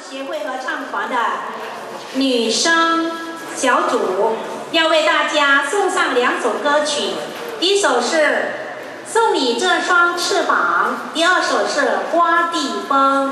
协会合唱团的女生小组要为大家送上两首歌曲，一首是《送你这双翅膀》，第二首是《刮地风》。